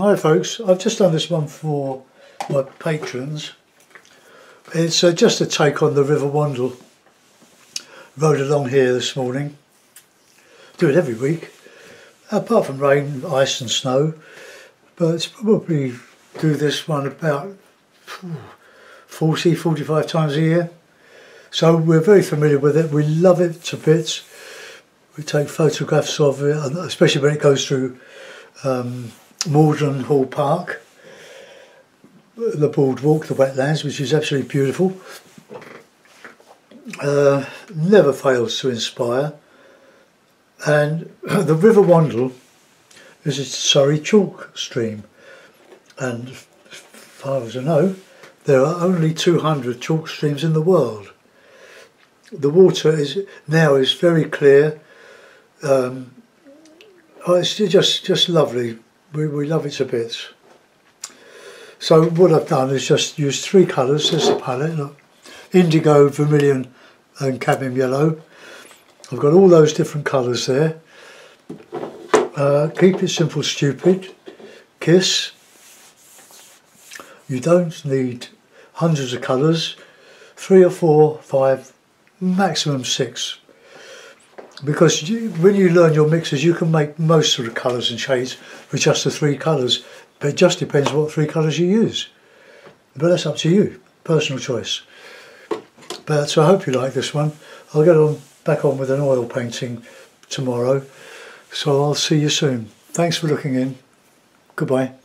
Hi folks, I've just done this one for my patrons. It's uh, just a take on the River Wandle. Rode along here this morning. Do it every week. Apart from rain, ice and snow. But it's probably do this one about 40, 45 times a year. So we're very familiar with it. We love it to bits. We take photographs of it, especially when it goes through um, Morden Hall Park, the boardwalk, the wetlands, which is absolutely beautiful. Uh, never fails to inspire. And the River Wandle is a Surrey chalk stream. And as far as I know, there are only 200 chalk streams in the world. The water is now is very clear. Um, oh, it's just just lovely we, we love it to bits. So what I've done is just use three colours as a palette, look, indigo, vermilion and cadmium yellow. I've got all those different colours there. Uh, keep it simple stupid, kiss. You don't need hundreds of colours, three or four, five, maximum six because you, when you learn your mixes you can make most of the colours and shades with just the three colours but it just depends what three colours you use. But that's up to you personal choice. But so I hope you like this one. I'll get on back on with an oil painting tomorrow. So I'll see you soon. Thanks for looking in. Goodbye